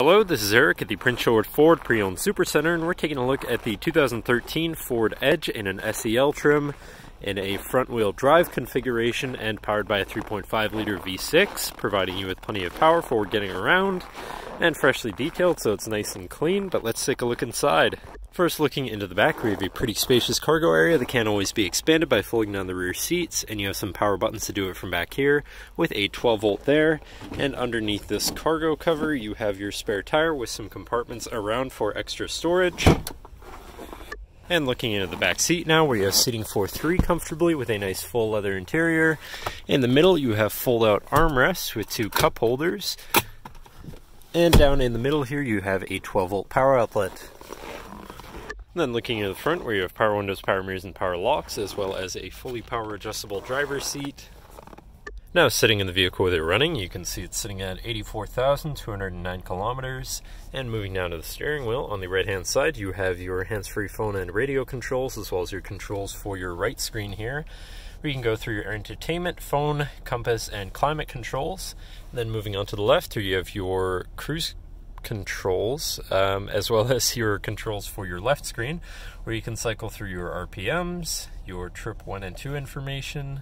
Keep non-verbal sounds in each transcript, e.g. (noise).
Hello, this is Eric at the Prince George Ford Pre-Owned Super Center, and we're taking a look at the 2013 Ford Edge in an SEL trim in a front-wheel drive configuration and powered by a 3.5-liter V6, providing you with plenty of power for getting around and freshly detailed so it's nice and clean, but let's take a look inside. First looking into the back, we have a pretty spacious cargo area that can always be expanded by folding down the rear seats, and you have some power buttons to do it from back here with a 12 volt there. And underneath this cargo cover, you have your spare tire with some compartments around for extra storage. And looking into the back seat now, where you have seating for three comfortably with a nice full leather interior. In the middle, you have fold out armrests with two cup holders. And down in the middle here, you have a 12 volt power outlet. then looking at the front where you have power windows, power mirrors, and power locks, as well as a fully power adjustable driver's seat. Now sitting in the vehicle with it running, you can see it's sitting at 84,209 kilometers. And moving down to the steering wheel, on the right hand side you have your hands-free phone and radio controls, as well as your controls for your right screen here. You can go through your entertainment, phone, compass, and climate controls. And then moving on to the left, here you have your cruise controls, um, as well (laughs) as your controls for your left screen, where you can cycle through your RPMs, your trip 1 and 2 information,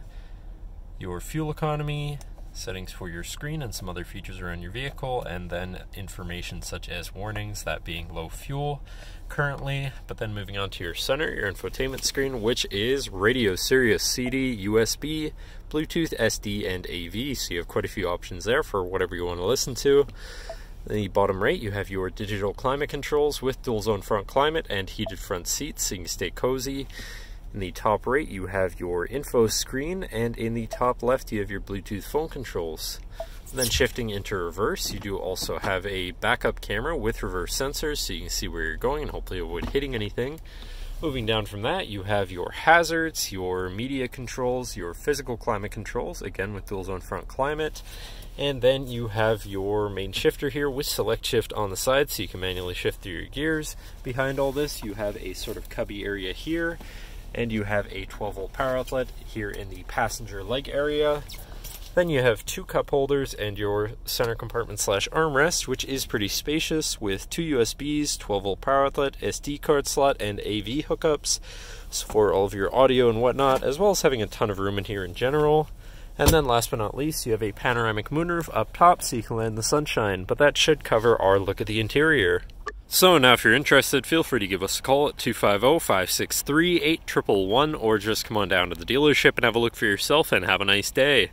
your fuel economy, settings for your screen and some other features around your vehicle, and then information such as warnings, that being low fuel currently. But then moving on to your center, your infotainment screen, which is radio, Sirius, CD, USB, Bluetooth, SD, and AV. So you have quite a few options there for whatever you want to listen to. In the bottom right, you have your digital climate controls with dual zone front climate and heated front seats so you can stay cozy. In the top right, you have your info screen, and in the top left, you have your Bluetooth phone controls. Then shifting into reverse, you do also have a backup camera with reverse sensors so you can see where you're going and hopefully avoid hitting anything. Moving down from that, you have your hazards, your media controls, your physical climate controls, again with dual zone front climate. And then you have your main shifter here with select shift on the side so you can manually shift through your gears. Behind all this, you have a sort of cubby area here, and you have a 12 volt power outlet here in the passenger leg area. Then you have two cup holders and your center compartment slash armrest, which is pretty spacious with two USBs, 12 volt power outlet, SD card slot, and AV hookups for all of your audio and whatnot, as well as having a ton of room in here in general. And then last but not least, you have a panoramic moonroof up top so you can land in the sunshine, but that should cover our look at the interior. So now if you're interested, feel free to give us a call at 250-563-8111 or just come on down to the dealership and have a look for yourself and have a nice day.